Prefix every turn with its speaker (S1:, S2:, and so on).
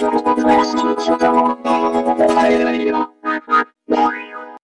S1: Questions to go.